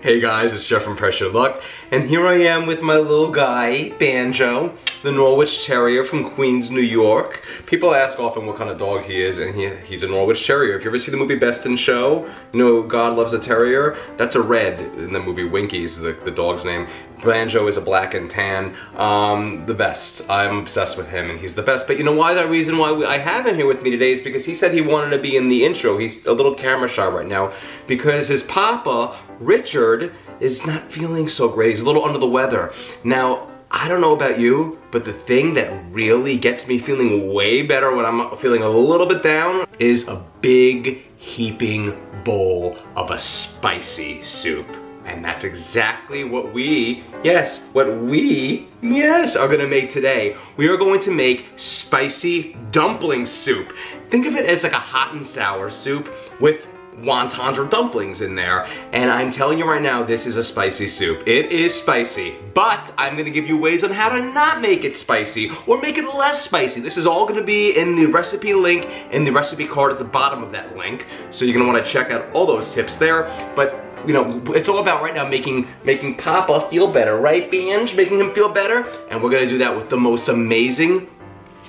Hey guys, it's Jeff from Pressure Luck, and here I am with my little guy, Banjo, the Norwich Terrier from Queens, New York. People ask often what kind of dog he is, and he, he's a Norwich Terrier. If you ever see the movie Best in Show, you know God Loves a Terrier? That's a red in the movie Winky's the, the dog's name. Banjo is a black and tan. Um, the best. I'm obsessed with him, and he's the best. But you know why? The reason why we, I have him here with me today is because he said he wanted to be in the intro. He's a little camera shy right now because his papa, Richard, is not feeling so great. He's a little under the weather. Now, I don't know about you, but the thing that really gets me feeling way better when I'm feeling a little bit down is a big heaping bowl of a spicy soup. And that's exactly what we, yes, what we, yes, are gonna make today. We are going to make spicy dumpling soup. Think of it as like a hot and sour soup with wontons or dumplings in there. And I'm telling you right now, this is a spicy soup. It is spicy, but I'm gonna give you ways on how to not make it spicy or make it less spicy. This is all gonna be in the recipe link in the recipe card at the bottom of that link. So you're gonna wanna check out all those tips there. But you know, it's all about right now making making Papa feel better, right, Banj? Making him feel better. And we're gonna do that with the most amazing,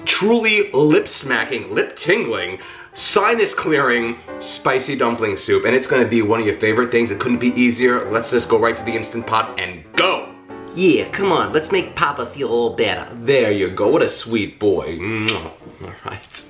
truly lip-smacking, lip-tingling, sinus-clearing, spicy dumpling soup. And it's gonna be one of your favorite things. It couldn't be easier. Let's just go right to the Instant Pot and go! Yeah, come on, let's make Papa feel a little better. There you go, what a sweet boy. All right.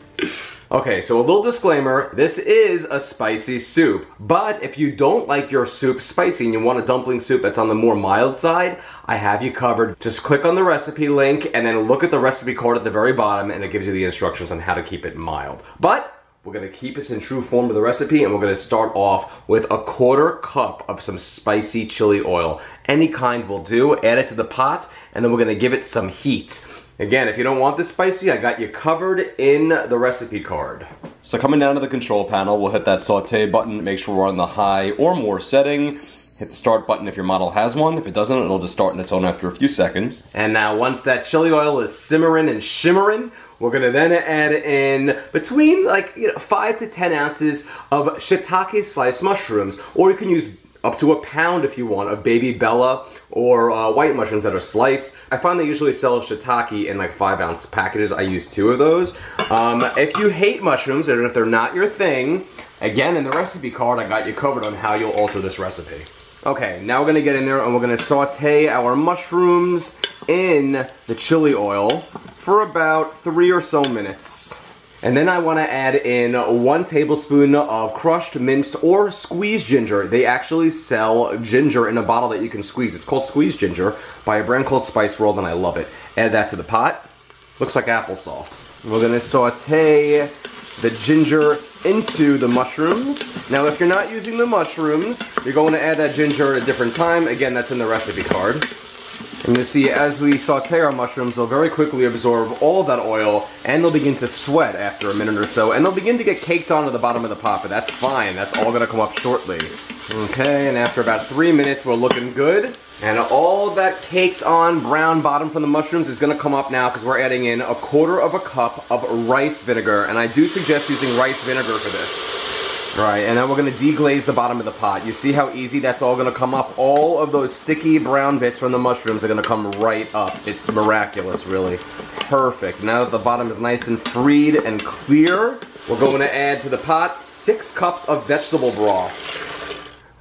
Okay, so a little disclaimer, this is a spicy soup, but if you don't like your soup spicy and you want a dumpling soup that's on the more mild side, I have you covered. Just click on the recipe link and then look at the recipe card at the very bottom and it gives you the instructions on how to keep it mild. But we're gonna keep this in true form of the recipe and we're gonna start off with a quarter cup of some spicy chili oil. Any kind will do, add it to the pot, and then we're gonna give it some heat. Again, if you don't want this spicy, I got you covered in the recipe card. So coming down to the control panel, we'll hit that saute button, make sure we're on the high or more setting. Hit the start button if your model has one. If it doesn't, it'll just start on its own after a few seconds. And now once that chili oil is simmering and shimmering, we're gonna then add in between like you know, five to 10 ounces of shiitake sliced mushrooms, or you can use up to a pound if you want of baby bella or uh, white mushrooms that are sliced. I find they usually sell shiitake in like five ounce packages. I use two of those. Um, if you hate mushrooms and if they're not your thing, again in the recipe card I got you covered on how you'll alter this recipe. Okay, now we're gonna get in there and we're gonna saute our mushrooms in the chili oil for about three or so minutes. And then I want to add in one tablespoon of crushed, minced, or squeezed ginger. They actually sell ginger in a bottle that you can squeeze. It's called squeezed ginger by a brand called Spice World and I love it. Add that to the pot. Looks like applesauce. We're to saute the ginger into the mushrooms. Now if you're not using the mushrooms, you're going to add that ginger at a different time. Again, that's in the recipe card. And you see, as we saute our mushrooms, they'll very quickly absorb all that oil, and they'll begin to sweat after a minute or so, and they'll begin to get caked onto the bottom of the pot, but that's fine. That's all gonna come up shortly. Okay, and after about three minutes, we're looking good. And all that caked on brown bottom from the mushrooms is gonna come up now because we're adding in a quarter of a cup of rice vinegar, and I do suggest using rice vinegar for this. Right, and then we're gonna deglaze the bottom of the pot. You see how easy that's all gonna come up? All of those sticky brown bits from the mushrooms are gonna come right up. It's miraculous, really. Perfect. Now that the bottom is nice and freed and clear, we're going to add to the pot six cups of vegetable broth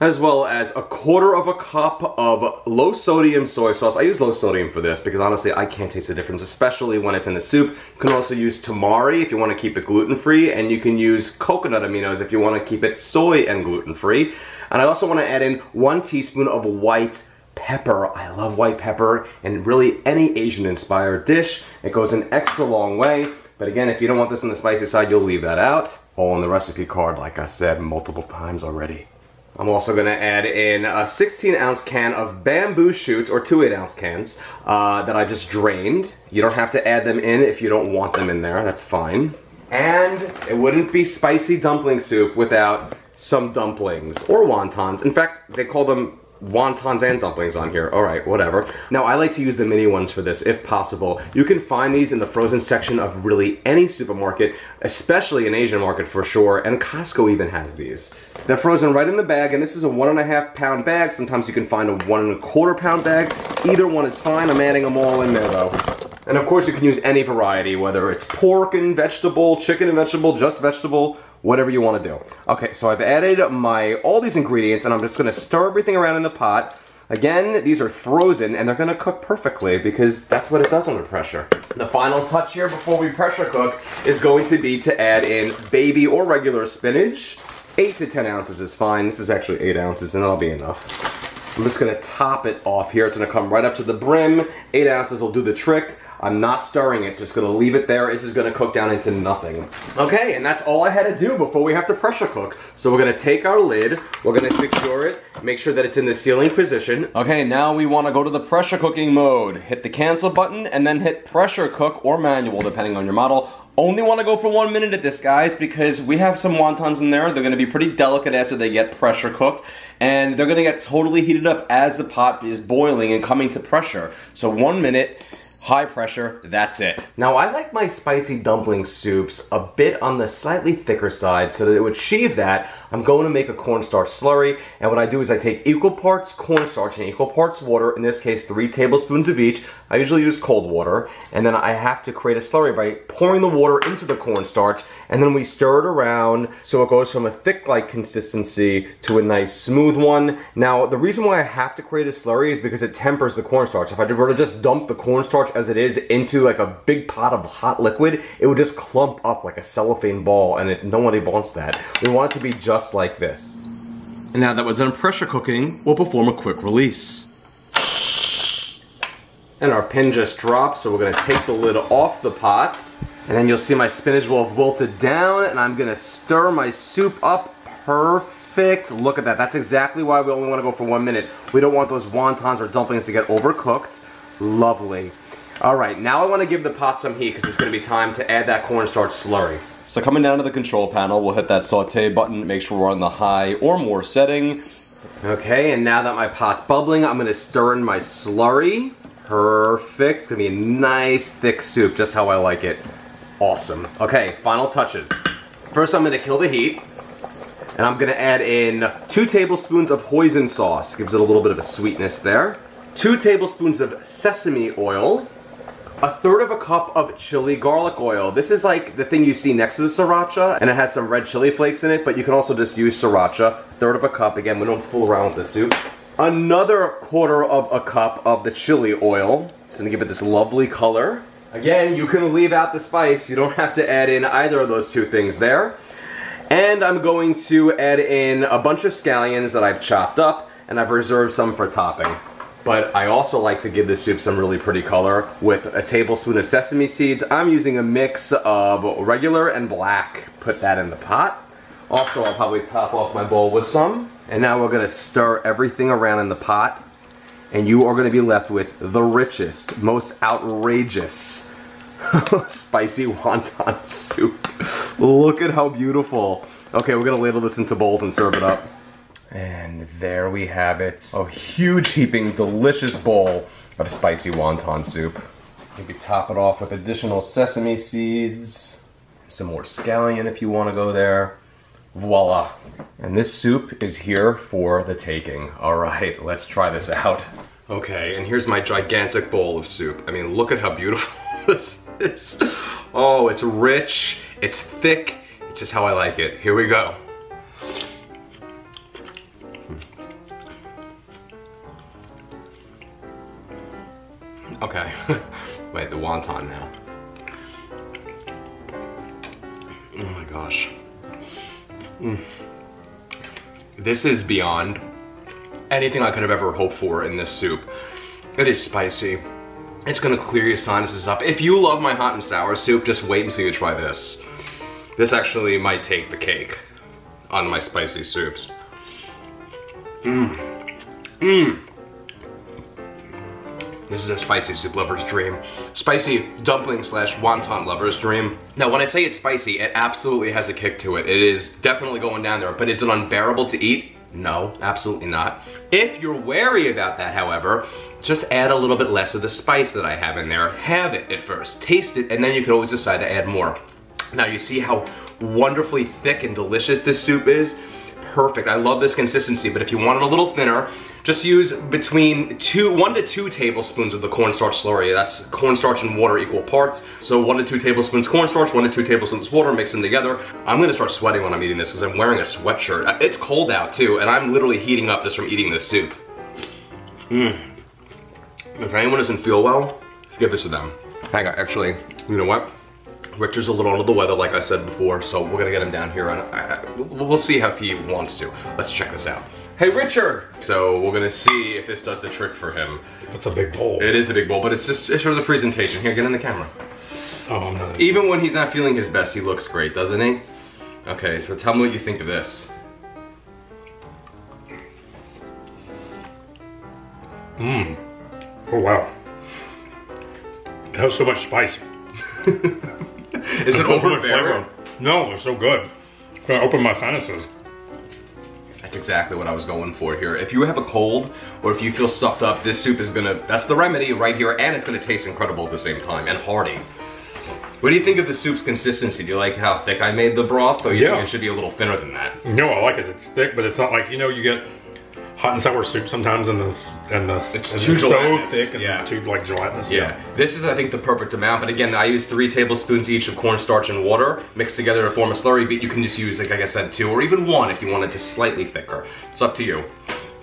as well as a quarter of a cup of low sodium soy sauce. I use low sodium for this because honestly I can't taste the difference, especially when it's in the soup. You can also use tamari if you want to keep it gluten-free, and you can use coconut aminos if you want to keep it soy and gluten-free. And I also want to add in one teaspoon of white pepper. I love white pepper and really any Asian inspired dish. It goes an extra long way. But again, if you don't want this on the spicy side, you'll leave that out. All on the recipe card, like I said multiple times already. I'm also going to add in a 16 ounce can of bamboo shoots, or two 8 ounce cans, uh, that I just drained. You don't have to add them in if you don't want them in there, that's fine. And it wouldn't be spicy dumpling soup without some dumplings, or wontons. In fact, they call them wontons and dumplings on here. All right, whatever. Now, I like to use the mini ones for this if possible. You can find these in the frozen section of really any supermarket, especially an Asian market for sure, and Costco even has these. They're frozen right in the bag, and this is a one and a half pound bag. Sometimes you can find a one and a quarter pound bag. Either one is fine. I'm adding them all in there though. And of course you can use any variety, whether it's pork and vegetable, chicken and vegetable, just vegetable, whatever you want to do. Okay, so I've added my all these ingredients and I'm just gonna stir everything around in the pot. Again, these are frozen and they're gonna cook perfectly because that's what it does under pressure. The final touch here before we pressure cook is going to be to add in baby or regular spinach. Eight to 10 ounces is fine. This is actually eight ounces and that'll be enough. I'm just gonna top it off here. It's gonna come right up to the brim. Eight ounces will do the trick. I'm not stirring it, just gonna leave it there. It's just gonna cook down into nothing. Okay, and that's all I had to do before we have to pressure cook. So we're gonna take our lid, we're gonna secure it, make sure that it's in the sealing position. Okay, now we wanna go to the pressure cooking mode. Hit the cancel button and then hit pressure cook or manual, depending on your model. Only want to go for one minute at this, guys, because we have some wontons in there. They're going to be pretty delicate after they get pressure cooked, and they're going to get totally heated up as the pot is boiling and coming to pressure. So one minute, high pressure, that's it. Now I like my spicy dumpling soups a bit on the slightly thicker side so that would achieve that, I'm going to make a cornstarch slurry and what I do is I take equal parts cornstarch and equal parts water, in this case three tablespoons of each, I usually use cold water, and then I have to create a slurry by pouring the water into the cornstarch and then we stir it around so it goes from a thick-like consistency to a nice smooth one. Now the reason why I have to create a slurry is because it tempers the cornstarch. If I were to just dump the cornstarch as it is into like a big pot of hot liquid, it would just clump up like a cellophane ball and it, nobody wants that. We want it to be just like this. And now that we're done pressure cooking, we'll perform a quick release. And our pin just dropped, so we're gonna take the lid off the pot. And then you'll see my spinach will have wilted down and I'm gonna stir my soup up perfect. Look at that, that's exactly why we only wanna go for one minute. We don't want those wontons or dumplings to get overcooked. Lovely. All right, now I wanna give the pot some heat because it's gonna be time to add that cornstarch slurry. So coming down to the control panel, we'll hit that saute button, make sure we're on the high or more setting. Okay, and now that my pot's bubbling, I'm gonna stir in my slurry. Perfect, it's gonna be a nice thick soup, just how I like it. Awesome. Okay, final touches. First I'm gonna kill the heat, and I'm gonna add in two tablespoons of hoisin sauce. Gives it a little bit of a sweetness there. Two tablespoons of sesame oil, a third of a cup of chili garlic oil. This is like the thing you see next to the sriracha, and it has some red chili flakes in it, but you can also just use sriracha. Third of a cup, again, we don't fool around with the soup. Another quarter of a cup of the chili oil. It's gonna give it this lovely color. Again, you can leave out the spice. You don't have to add in either of those two things there. And I'm going to add in a bunch of scallions that I've chopped up, and I've reserved some for topping. But I also like to give the soup some really pretty color with a tablespoon of sesame seeds. I'm using a mix of regular and black. Put that in the pot. Also, I'll probably top off my bowl with some. And now we're gonna stir everything around in the pot. And you are gonna be left with the richest, most outrageous spicy wonton soup. Look at how beautiful. Okay, we're gonna ladle this into bowls and serve it up. And there we have it. A huge heaping delicious bowl of spicy wonton soup. Maybe top it off with additional sesame seeds, some more scallion if you want to go there. Voila. And this soup is here for the taking. All right, let's try this out. Okay, and here's my gigantic bowl of soup. I mean, look at how beautiful this is. Oh, it's rich, it's thick, it's just how I like it. Here we go. Wait, the wonton now. Oh my gosh. Mm. This is beyond anything I could have ever hoped for in this soup. It is spicy. It's gonna clear your sinuses up. If you love my hot and sour soup, just wait until you try this. This actually might take the cake on my spicy soups. Mmm. Mmm. This is a spicy soup lover's dream. Spicy dumpling slash wonton lover's dream. Now when I say it's spicy, it absolutely has a kick to it. It is definitely going down there, but is it unbearable to eat? No, absolutely not. If you're wary about that, however, just add a little bit less of the spice that I have in there. Have it at first, taste it, and then you can always decide to add more. Now you see how wonderfully thick and delicious this soup is? Perfect, I love this consistency, but if you want it a little thinner, just use between two, one to two tablespoons of the cornstarch slurry. That's cornstarch and water equal parts. So one to two tablespoons cornstarch, one to two tablespoons water, mix them together. I'm gonna start sweating when I'm eating this because I'm wearing a sweatshirt. Uh, it's cold out too, and I'm literally heating up just from eating this soup. Mmm. If anyone doesn't feel well, give this to them. Hang on, actually, you know what? Richard's a little under the weather, like I said before, so we're gonna get him down here, and I, I, we'll see how he wants to. Let's check this out. Hey, Richard! So we're gonna see if this does the trick for him. That's a big bowl. It is a big bowl, but it's just it's for the presentation. Here, get in the camera. Oh, I'm not. Even when he's not feeling his best, he looks great, doesn't he? Okay, so tell me what you think of this. Mmm. Oh, wow. It has so much spice. is it overbearing? flavor. No, they're so good. It's gonna open my sinuses. That's exactly what I was going for here. If you have a cold or if you feel sucked up, this soup is gonna, that's the remedy right here and it's gonna taste incredible at the same time and hearty. What do you think of the soup's consistency? Do you like how thick I made the broth or you Yeah. think it should be a little thinner than that? No, I like it. It's thick, but it's not like, you know, you get hot and sour soup sometimes and this and this It's and too so gelatinous, thick and yeah. too like gelatinous. Yeah, this is I think the perfect amount, but again, I use three tablespoons each of cornstarch and water mixed together to form a slurry, but you can just use, like, like I said, two or even one if you want it just slightly thicker. It's up to you.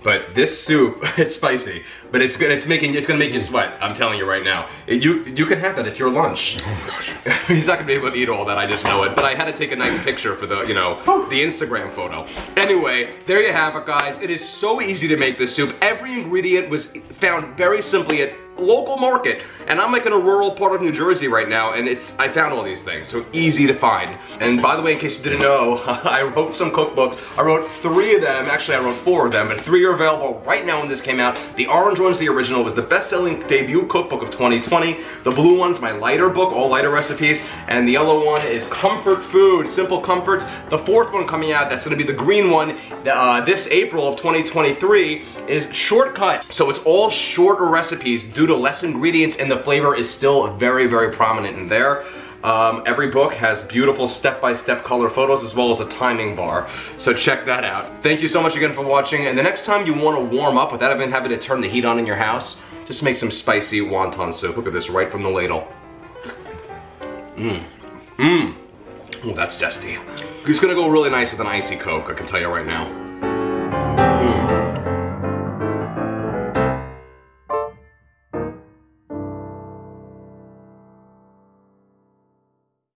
But this soup, it's spicy, but it's good. It's making it's gonna make you sweat. I'm telling you right now. It- you you can have that. It's your lunch. Oh my gosh. He's not gonna be able to eat all that. I just know it. But I had to take a nice picture for the you know the Instagram photo. Anyway, there you have it, guys. It is so easy to make this soup. Every ingredient was found very simply at local market. And I'm like in a rural part of New Jersey right now and it's I found all these things so easy to find. And by the way in case you didn't know I wrote some cookbooks. I wrote three of them. Actually I wrote four of them but three are available right now when this came out. The orange one's the original. Was the best-selling debut cookbook of 2020 the blue one's my lighter book all lighter recipes. And the yellow one is comfort food simple comforts. The fourth one coming out that's going to be the green one uh, this April of 2023 is shortcut. So it's all shorter recipes due to less ingredients and the flavor is still very, very prominent in there. Um, every book has beautiful step-by-step color photos as well as a timing bar. So check that out. Thank you so much again for watching. And the next time you want to warm up without even having to turn the heat on in your house, just make some spicy wonton soup. Look at this right from the ladle. Mmm. Mmm. Oh, that's zesty. It's gonna go really nice with an icy Coke, I can tell you right now.